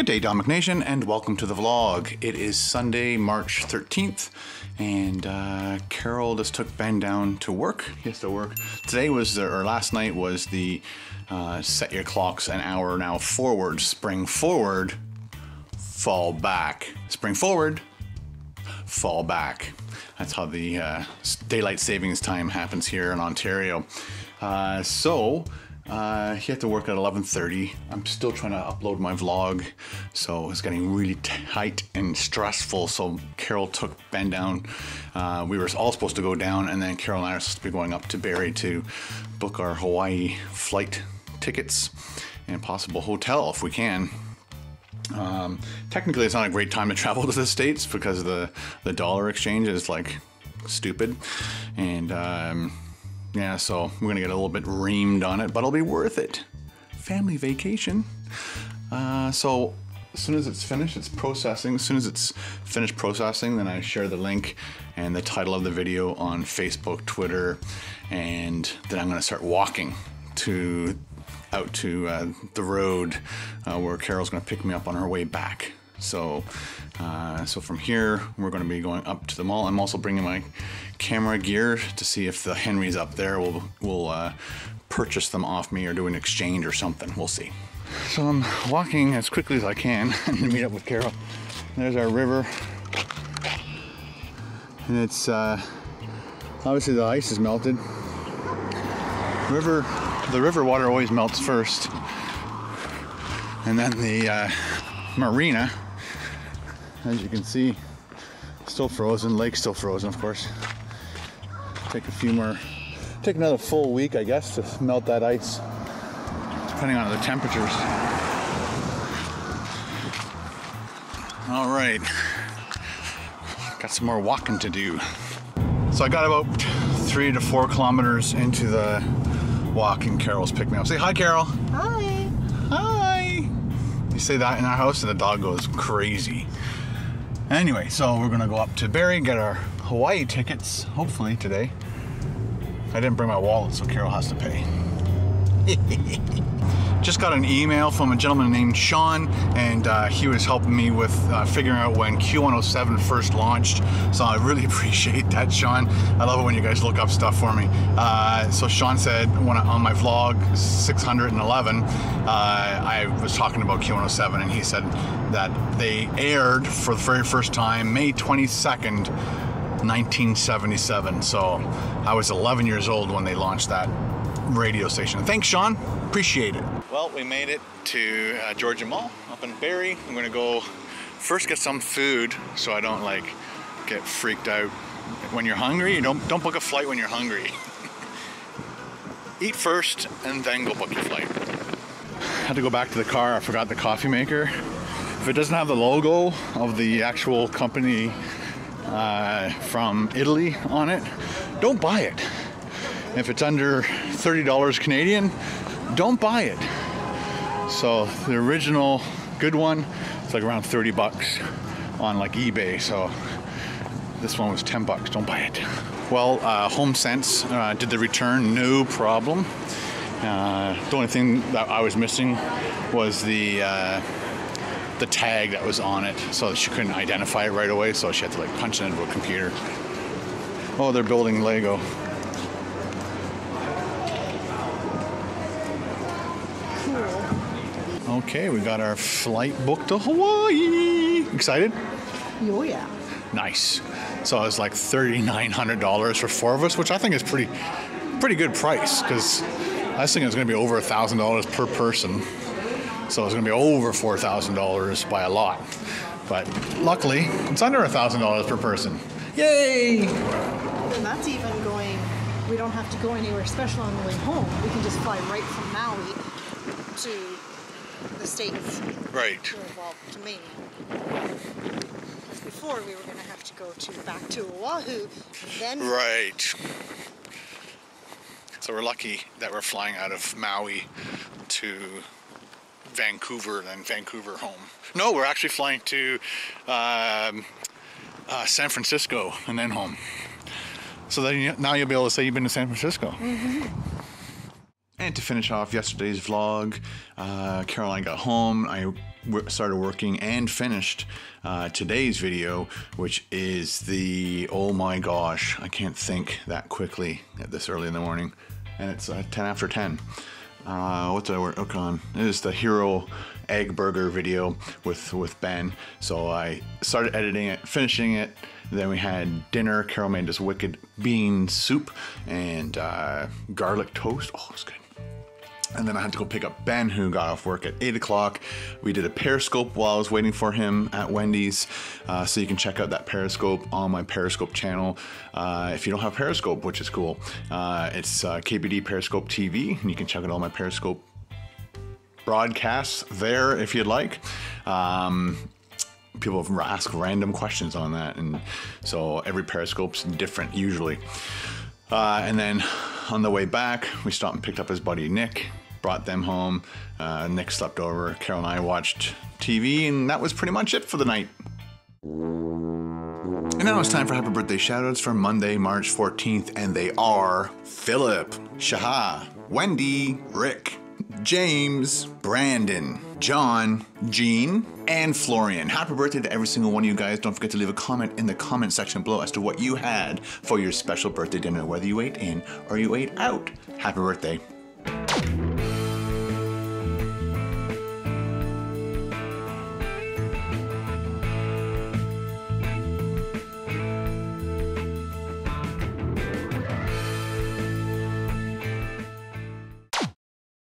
Good day, Domik Nation, and welcome to the vlog. It is Sunday, March 13th, and uh, Carol just took Ben down to work. He has to work. Today was, the, or last night was the uh, set your clocks an hour now forward, spring forward, fall back. Spring forward, fall back. That's how the uh, daylight savings time happens here in Ontario. Uh, so, uh, he had to work at 11:30. I'm still trying to upload my vlog, so it's getting really tight and stressful. So Carol took Ben down. Uh, we were all supposed to go down, and then Carol and I are supposed to be going up to Barrie to book our Hawaii flight tickets and possible hotel if we can. Um, technically, it's not a great time to travel to the states because the the dollar exchange is like stupid, and um, yeah, so we're gonna get a little bit reamed on it, but it'll be worth it. Family vacation. Uh, so as soon as it's finished, it's processing. As soon as it's finished processing, then I share the link and the title of the video on Facebook, Twitter, and then I'm gonna start walking to out to uh, the road uh, where Carol's gonna pick me up on her way back. So, uh, so from here, we're going to be going up to the mall. I'm also bringing my camera gear to see if the Henrys up there will will uh, purchase them off me or do an exchange or something. We'll see. So I'm walking as quickly as I can to meet up with Carol. There's our river, and it's uh, obviously the ice is melted. River, the river water always melts first, and then the uh, marina as you can see, still frozen. Lake still frozen, of course. Take a few more, take another full week, I guess, to melt that ice, depending on the temperatures. All right, got some more walking to do. So I got about three to four kilometers into the walk, and Carol's picked me up. Say hi, Carol. Hi. Hi. You say that in our house, and the dog goes crazy. Anyway, so we're gonna go up to Barrie, and get our Hawaii tickets, hopefully today. I didn't bring my wallet, so Carol has to pay. Just got an email from a gentleman named Sean, and uh, he was helping me with uh, figuring out when Q107 first launched. So I really appreciate that, Sean. I love it when you guys look up stuff for me. Uh, so Sean said when I, on my vlog 611, uh, I was talking about Q107, and he said that they aired for the very first time May 22nd. 1977. So I was 11 years old when they launched that radio station. Thanks, Sean. Appreciate it. Well, we made it to uh, Georgian Mall up in Barrie. I'm gonna go first get some food so I don't like get freaked out. When you're hungry, you don't don't book a flight when you're hungry. Eat first and then go book your flight. Had to go back to the car. I forgot the coffee maker. If it doesn't have the logo of the actual company uh, from Italy on it, don't buy it. If it's under $30 Canadian, don't buy it. So the original good one, it's like around 30 bucks on like eBay. So this one was 10 bucks. Don't buy it. Well, uh, HomeSense uh, did the return, no problem. Uh, the only thing that I was missing was the uh, the tag that was on it, so she couldn't identify it right away. So she had to like punch it into a computer. Oh, they're building Lego. Okay, we got our flight booked to Hawaii. Excited? Oh yeah. Nice. So it's like thirty-nine hundred dollars for four of us, which I think is pretty, pretty good price because I was thinking it was going to be over a thousand dollars per person. So it's going to be over four thousand dollars by a lot. But luckily, it's under a thousand dollars per person. Yay! And that's even going. We don't have to go anywhere special on the way home. We can just fly right from Maui to the states. Right. Well, to Maine. Before we were going to have to go to back to Oahu, then Right. So we're lucky that we're flying out of Maui to Vancouver, then Vancouver home. No, we're actually flying to um, uh, San Francisco and then home. So then you, now you'll be able to say you've been to San Francisco. And And to finish off yesterday's vlog, uh, Caroline got home. I started working and finished uh, today's video, which is the oh my gosh, I can't think that quickly at this early in the morning, and it's uh, 10 after 10. Uh, what did I work on? It is the hero egg burger video with with Ben. So I started editing it, finishing it. Then we had dinner. Carol made this wicked bean soup and uh, garlic toast. Oh, it's good. And then I had to go pick up Ben, who got off work at 8 o'clock. We did a Periscope while I was waiting for him at Wendy's. Uh, so you can check out that Periscope on my Periscope channel. Uh, if you don't have Periscope, which is cool, uh, it's uh, KBD Periscope TV, and you can check out all my Periscope broadcasts there if you'd like. Um, people ask random questions on that, and so every Periscope's different usually. Uh, and then on the way back, we stopped and picked up his buddy Nick, brought them home. Uh, Nick slept over. Carol and I watched TV, and that was pretty much it for the night. And now it's time for happy birthday shoutouts for Monday, March 14th, and they are Philip, Shaha, Wendy, Rick, James, Brandon, John, Jean, and Florian. Happy birthday to every single one of you guys. Don't forget to leave a comment in the comment section below as to what you had for your special birthday dinner, whether you ate in or you ate out. Happy birthday.